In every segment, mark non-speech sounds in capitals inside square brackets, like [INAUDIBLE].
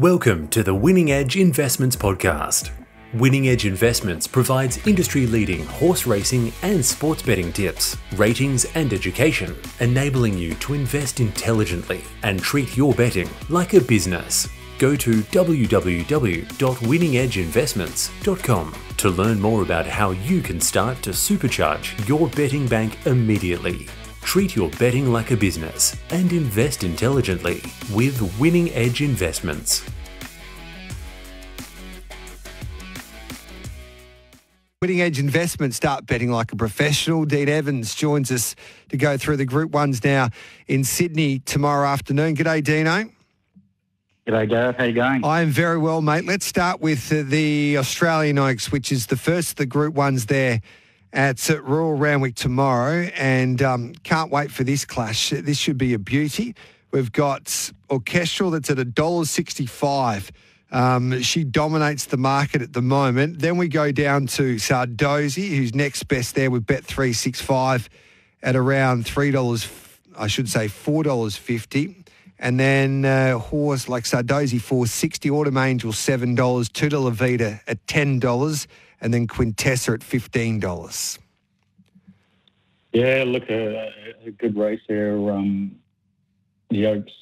Welcome to the Winning Edge Investments Podcast. Winning Edge Investments provides industry leading horse racing and sports betting tips, ratings, and education, enabling you to invest intelligently and treat your betting like a business. Go to www.winningedgeinvestments.com to learn more about how you can start to supercharge your betting bank immediately. Treat your betting like a business and invest intelligently with Winning Edge Investments. Winning Edge Investments start betting like a professional. Dean Evans joins us to go through the Group Ones now in Sydney tomorrow afternoon. G'day, Dino. G'day, Gareth. How you going? I am very well, mate. Let's start with uh, the Australian Oaks, which is the first of the Group Ones there at Royal Randwick tomorrow, and um, can't wait for this clash. This should be a beauty. We've got Orchestral that's at $1.65. Um, she dominates the market at the moment. Then we go down to Zardozi, who's next best there with Bet three six five at around three dollars. I should say four dollars fifty. And then uh, horse like Zardozi four sixty, Autumn Angel seven dollars, Two Dollar Vita at ten dollars, and then Quintessa at fifteen dollars. Yeah, look, a, a good race there. Um, the Oaks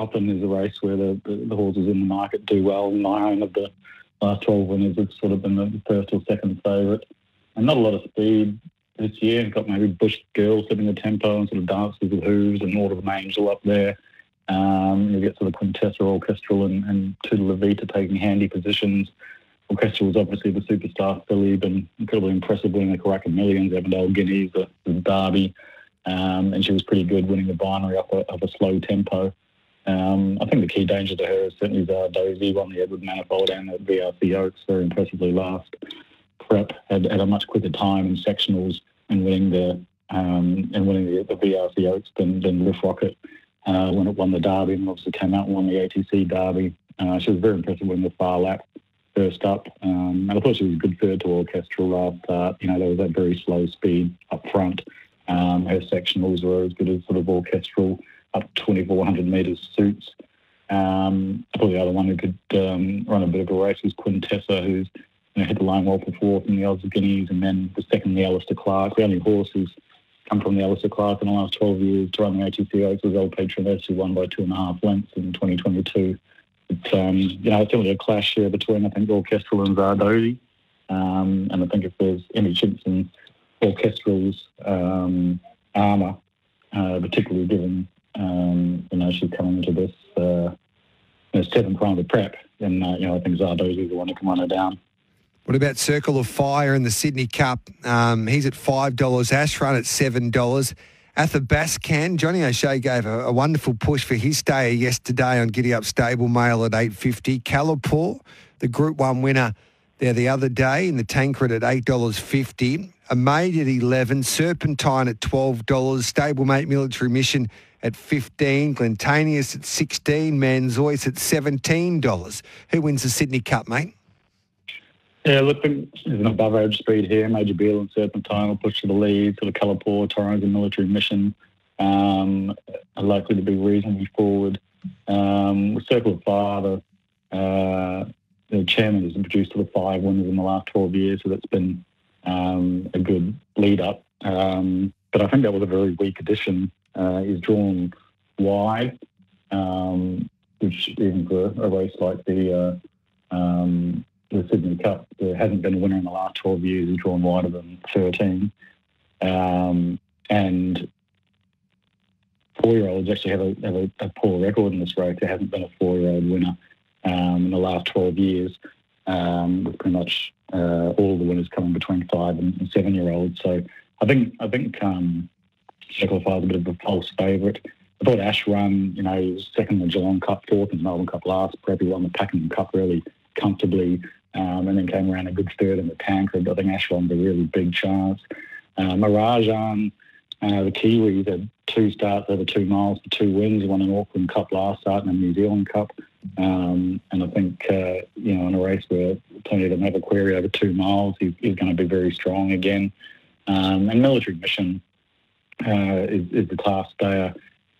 often is a race where the, the, the, horses in the market do well. Nine of the last 12 winners have sort of been the first or second favourite. And not a lot of speed this year. Got maybe Bush Girl setting the tempo and sort of dances with hooves and Autumn Angel up there. Um, you get sort of Quintessa Orchestral and, and taking handy positions. Orchestral was obviously the superstar filly, been incredibly impressive winning the Karaka Millions, Avondale Guineas, the, the Derby. Um, and she was pretty good winning the Vinery up a, a slow tempo. Um, I think the key danger to her is certainly Zardozi won the Edward Manifold and the VRC Oaks very impressively last. Prep had, had a much quicker time in sectionals and winning the um, and winning the, the VRC Oaks than, than Riff Rocket uh, when it won the Derby and obviously came out and won the ATC Derby. Uh, she was very impressive winning the Phar Lap first up. Um, and I thought she was a good third to Orchestral last start. You know, there was that very slow speed up front. Um, her sectionals were as good as sort of Orchestral up 2,400 metres suits. Um, probably the other one who could um, run a bit of a race was Quintessa, who's you know, hit the line well for fourth in the Oz Guineas, and then the second, the Alister Clark. The only horse who's come from the Alister Clark in the last 12 years to run the ATC Oaks was El Patroness, who won by two and a half lengths in 2022. But, um, you know, it's only a clash here between, I think, Orchestral and Zardozi. Um, and I think if there's any chance in Orchestral's um, armour, uh, particularly given um, you know, she's coming into this uh, you know, seventh prep, and uh, you know, I think Zardozi is the one who can run her down. What about Circle of Fire in the Sydney Cup? Um, he's at five dollars. Ashrun at seven dollars. Athabascan, Johnny O'Shea gave a, a, wonderful push for his day yesterday on Giddy Up Stable Mail at eight fifty. Kalapour, the Group One winner there the other day in the Tancred at eight dollars fifty. A maid at eleven. Serpentine at twelve dollars. Stablemate Military Mission at 15, Glentanius at 16, Manzois at $17. Who wins the Sydney Cup, mate? Yeah, look, there's an above average speed here. Major Beal and Serpentine will push to the lead. Sort of Kalapour, Torrens and Military Mission um, are likely to be reasonably forward. Um, with Circle of the, uh, the chairman has produced sort of five winners in the last 12 years, so that's been um, a good lead up. Um, but I think that was a very weak addition uh, is drawn wide, um, which even for a race like the uh, um, the Sydney Cup, there hasn't been a winner in the last 12 years who's drawn wider than 13. Um, and four-year-olds actually have, a, have a, a, poor record in this race. There hasn't been a four-year-old winner um, in the last 12 years, um, with pretty much uh, all the winners coming between five and, and seven-year-olds. So I think I think um, Fire a bit of a false favourite. I thought Ashrun, you know, second in the Geelong Cup, fourth in the Melbourne Cup last, probably won the Pakenham Cup really comfortably, um, and then came around a good third in the Tancred. I think Ashrun's a really big chance. Uh, Mirajan, uh, the Kiwis had two starts over two miles for two wins. He won an Auckland Cup last start and a New Zealand Cup. Um, and I think, uh, you know, in a race where plenty of them have a query over two miles, he's, he's going to be very strong again. Um, and Military Mission, uh, is, is, the class stayer.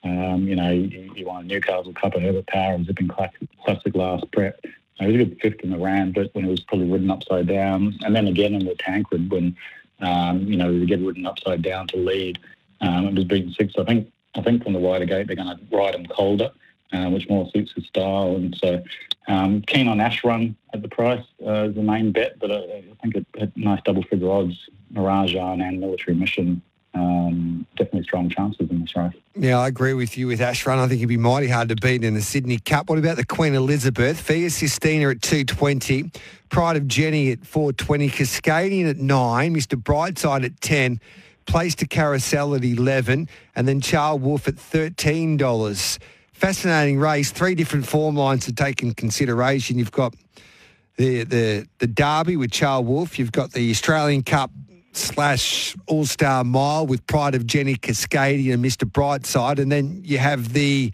Um, you know, he, he won a Newcastle Cup at Herbert Power and Zipping Classic, Classic last prep. He was a good fifth in the round, but when it was probably ridden upside down, and then again in the Tancred when um, you know, get ridden upside down to lead. Um, it was being six. I think I think from the wider gate they're going to ride him colder, uh, which more suits his style. And so um, keen on Ashrun at the price uh, is the main bet, but I, I think it had nice double figure odds. Mirajan and Military Mission um, definitely strong chances in this race. Yeah, I agree with you with Ashrun. I think it'd be mighty hard to beat in the Sydney Cup. What about the Queen Elizabeth? Via Sistina at 220. Pride of Jenny at 420. Cascadian at 9. Mr. Brightside at 10. Place du Carrousel at 11. And then Charles Wolf at $13. Fascinating race. Three different form lines to take in consideration. You've got the, the, the Derby with Charles Wolf. You've got the Australian Cup slash All Star Mile with Pride of Jenny Cascadia and Mr. Brightside. And then you have the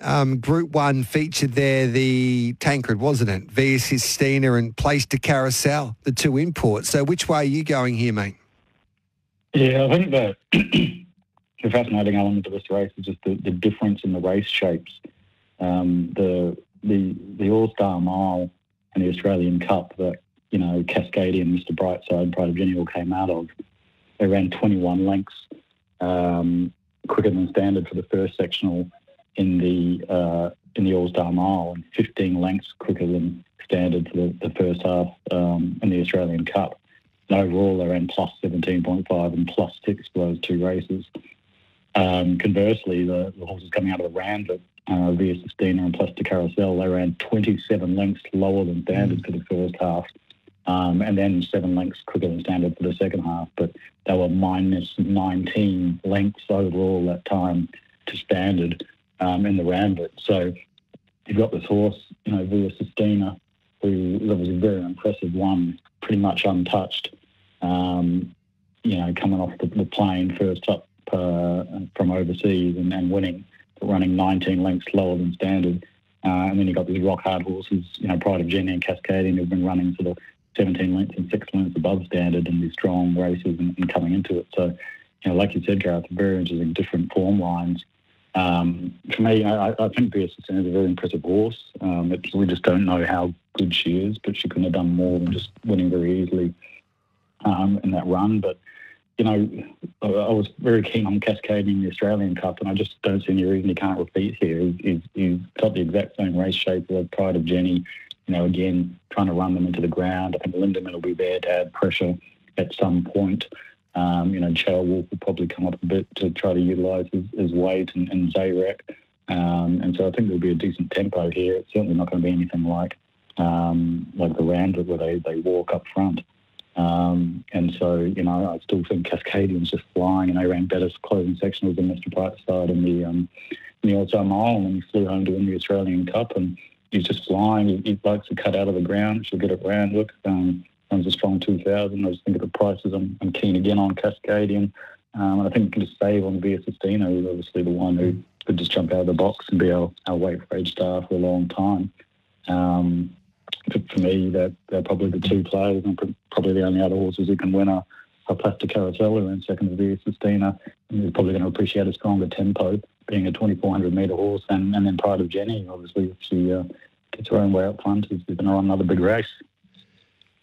um, Group 1 featured there, the Tancred, wasn't it? Via Sistina and Place du Carrousel, the two imports. So which way are you going here, mate? Yeah, I think the, [CLEARS THROAT] the fascinating element of this race is just the, the difference in the race shapes. Um, the the the All Star Mile and the Australian Cup that you know, Cascadian and Mr. Brightside, Pride of Jenny all came out of. They ran 21 lengths um, quicker than standard for the first sectional in the uh, in the All Star Mile, and 15 lengths quicker than standard for the, the first half um, in the Australian Cup. And overall, they ran plus 17.5 and plus six for those two races. Um, conversely, the, the, horses coming out of the Randwick uh, via Sistina and Place du Carrousel, they ran 27 lengths lower than standard mm. for the first half um, and then seven lengths quicker than standard for the second half. But they were minus 19 lengths overall that time to standard um, in the Randwick. So you've got this horse, you know, Via Sistina, who was a very impressive one, pretty much untouched. Um, you know, coming off the, the plane first up uh, from overseas and, and winning, running 19 lengths lower than standard. Uh, and then you've got these rock hard horses, you know, Pride of Jenny and Cascadian, who've been running sort of 17 lengths and six lengths above standard in these strong races and, and, coming into it. So, you know, like you said, Gareth, very interesting different form lines. Um, for me, I, I think BSSN is a very impressive horse. Um, we just don't know how good she is, but she couldn't have done more than just winning very easily um, in that run. But, you know, I, I was very keen on Cascadian the Australian Cup, and I just don't see any reason he can't repeat here. He's, he's got the exact same race shape as Pride of Jenny you know, again, trying to run them into the ground. I think Lindemann will be there to add pressure at some point. Um, you know, Charles Wolf will probably come up a bit to try to utilise his, his, weight and, and Zayrek. Um, and so I think there'll be a decent tempo here. It's certainly not going to be anything like um, like the Randwick where they, they walk up front. Um, and so, you know, I still think Cascadian's just flying and they ran better closing sectionals than Mr. Brightside in the, um, in the All-Star Mile and he flew home to win the Australian Cup. And he's just flying. He, likes to cut out of the ground. She'll get it round. Look, um, runs a strong 2000. I just think of the prices. I'm, I'm keen again on Cascadian. Um, and I think we can just save on Via Sistina, who's obviously the one who could just jump out of the box and be our, our weight for age star for a long time. Um, for, me, they're, they're probably the two players and probably the only other horses who can win are, are Place du Carrousel and second is Via Sistina. And he's probably going to appreciate a stronger tempo being a 2400 metre horse, and, and then Pride of Jenny, obviously, if she uh, gets her own way up front, is going to run another big race.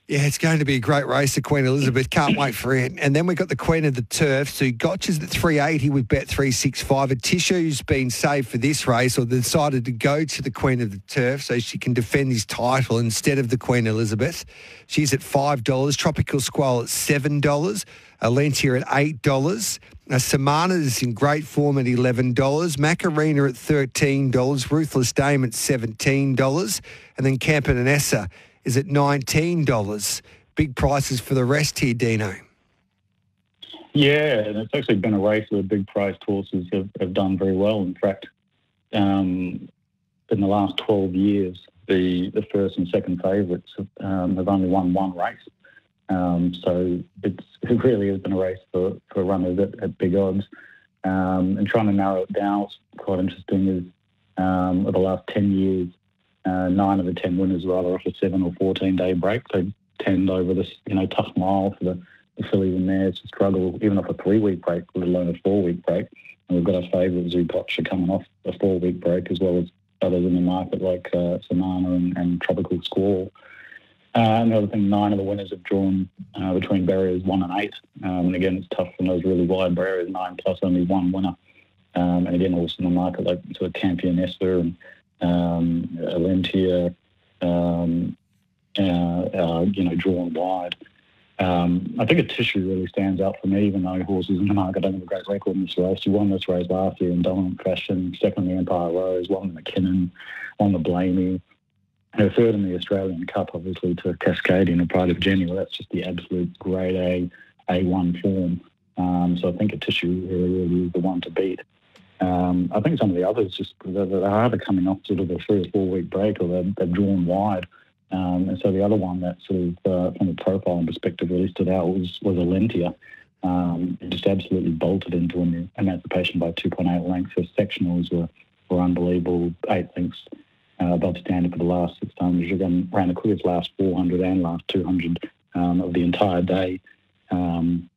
Yeah, it's going to be a great race. The Queen Elizabeth can't wait for it. And then we've got the Queen of the Turf. Zougotcha's at 380 with Bet 365. Atishu's been saved for this race or decided to go to the Queen of the Turf so she can defend his title instead of the Queen Elizabeth. She's at $5. Tropical Squall at $7. Alentia at $8. Samana is in great form at $11. Macarena at $13. Ruthless Dame at $17. And then Campionessa is at $19. Big prices for the rest here, Dino. Yeah, and it's actually been a race where big priced horses have, have done very well. In fact, um, in the last 12 years, the, the first and second favourites um, have only won one race. Um, so it's, [LAUGHS] it really has been a race for, for runners at, at big odds. Um, and trying to narrow it down, what's quite interesting is um, over the last 10 years, uh, nine of the 10 winners were either off a seven or 14 day break. They tend over this, you know, tough mile for the, the fillies and mares to struggle, even off a three week break, let alone a four week break. And we've got our favourite Zougotcha coming off a four-week break, as well as others in the market like uh, Samana and, and Tropical Squall. Uh, and the other thing, nine of the winners have drawn uh, between barriers one and eight. Um, and again, it's tough for those really wide barriers, nine plus only one winner. Um, and again, also in the market like sort of Campionessa and um, Alentia, um, uh, uh, you know, drawn wide. Um, I think Atishu really stands out for me, even though horses in the market don't have a great record in this race. She won this race last year in dominant fashion, second in the Empire Rose, won the Mackinnon, won the Blamey. Her third in the Australian Cup, obviously, to Cascadian and Pride of. Well, that's just the absolute grade A, A1 form. Um, so I think Atishu really, really is the one to beat. Um, I think some of the others just they're, they're either coming off sort of a three or four week break or they're, they're drawn wide. Um, and so the other one that sort of, uh, from a profile perspective, really stood out was was Alentia. Um, it just absolutely bolted into an emancipation by 2.8 lengths. Her sectionals were, were unbelievable, eight lengths uh, above standard for the last six times. She ran, ran the quickest last 400 and last 200 um, of the entire day. Um,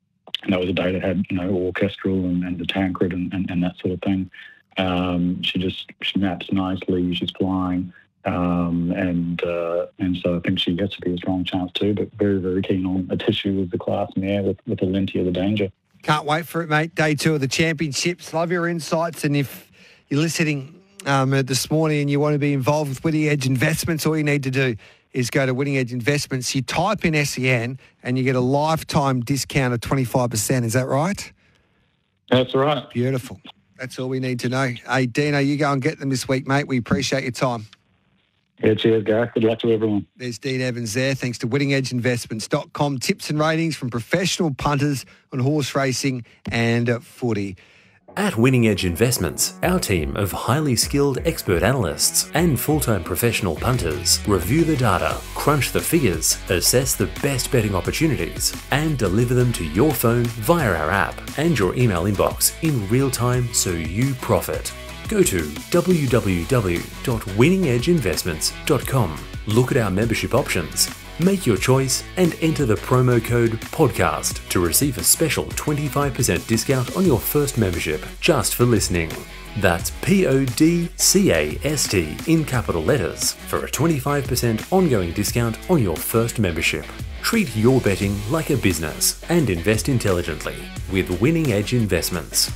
and that was a day that had, you know, orchestral and, and the Tancred and, and, and, that sort of thing. Um, she just she maps nicely. She's flying. Um, and uh, and so I think she gets to be a strong chance too. But very very keen on Atishu with the class mare with with Alentia the danger. Can't wait for it, mate. Day two of the championships. Love your insights, and if you're listening um, this morning and you want to be involved with Winning Edge Investments, all you need to do is go to Winning Edge Investments. You type in SEN and you get a lifetime discount of 25%. Is that right? That's right. Beautiful. That's all we need to know. Hey, Dino, you go and get them this week, mate. We appreciate your time. Yeah, cheers, Gareth. Good luck to everyone. There's Dean Evans there. Thanks to winningedgeinvestments.com. Tips and ratings from professional punters on horse racing and footy. At Winning Edge Investments, our team of highly skilled expert analysts and full time professional punters review the data, crunch the figures, assess the best betting opportunities, and deliver them to your phone via our app and your email inbox in real time so you profit. Go to www.winningedgeinvestments.com, look at our membership options, make your choice, and enter the promo code PODCAST to receive a special 25% discount on your first membership just for listening. That's P O D C A S T in capital letters for a 25% ongoing discount on your first membership. Treat your betting like a business and invest intelligently with Winning Edge Investments.